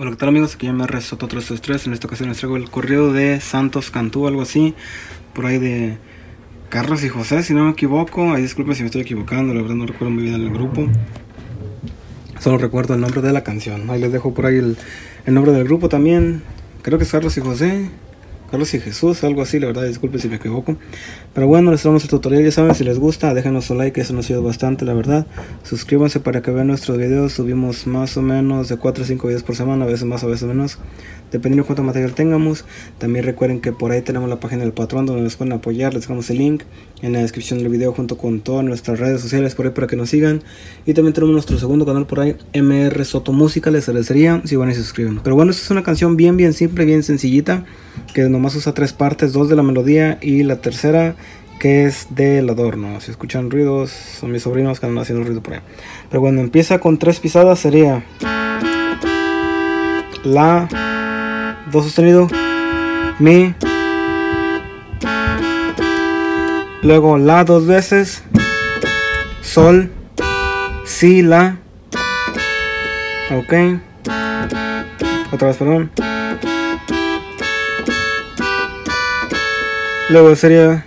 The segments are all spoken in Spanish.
Hola, ¿qué tal amigos? Aquí ya me Soto 333. En esta ocasión les traigo el correo de Santos Cantú, algo así. Por ahí de Carlos y José, si no me equivoco. Ahí disculpen si me estoy equivocando, la verdad no recuerdo muy bien el grupo. Solo recuerdo el nombre de la canción. Ahí les dejo por ahí el nombre del grupo también. Creo que es Carlos y José. Carlos y Jesús, algo así, la verdad, disculpen si me equivoco. Pero bueno, les traemos el tutorial, ya saben, si les gusta, déjenos su like, eso nos ayuda bastante, la verdad. Suscríbanse para que vean nuestros videos, subimos más o menos de 4 o 5 videos por semana, a veces más, a veces menos, dependiendo de cuánto material tengamos. También recuerden que por ahí tenemos la página del patrón donde nos pueden apoyar, les dejamos el link en la descripción del video junto con todas nuestras redes sociales por ahí para que nos sigan. Y también tenemos nuestro segundo canal por ahí, MR Soto Música, les agradecería si van y se suscriben. Pero bueno, esta es una canción bien, bien simple, bien sencillita que nomás usa tres partes, dos de la melodía y la tercera que es del adorno. Si escuchan ruidos, son mis sobrinos que andan haciendo ruido por ahí. Pero cuando empieza con tres pisadas sería La, Do sostenido, Mi, luego La dos veces, Sol, Si, La, ok, otra vez, perdón. Luego sería.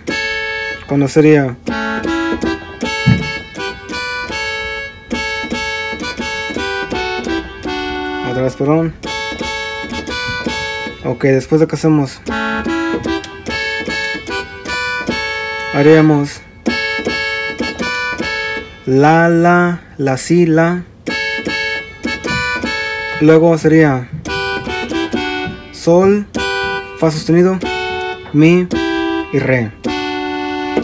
Cuando sería. Otra vez, perdón. Ok, después de que hacemos. Haríamos. La, la, la, si, la. Luego sería. Sol, Fa sostenido, Mi y re.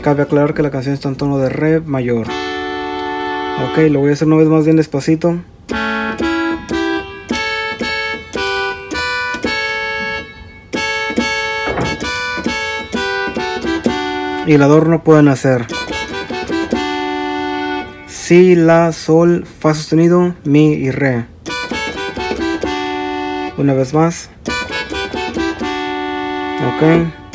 Cabe aclarar que la canción está en tono de re mayor. Ok, lo voy a hacer una vez más bien despacito. Y el adorno pueden hacer Si, La, Sol, Fa sostenido, Mi y Re. Una vez más. Ok.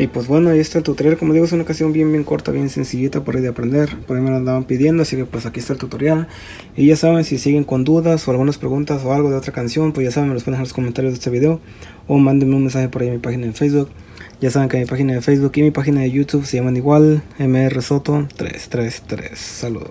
Y pues bueno, ahí está el tutorial. Como digo, es una ocasión bien, bien corta, bien sencillita por ahí de aprender. Por ahí me lo andaban pidiendo, así que pues aquí está el tutorial. Y ya saben, si siguen con dudas o algunas preguntas o algo de otra canción, pues ya saben, me los pueden dejar en los comentarios de este video. O mándenme un mensaje por ahí en mi página de Facebook. Ya saben que mi página de Facebook y mi página de YouTube se llaman igual, MR Soto 333. Saludos.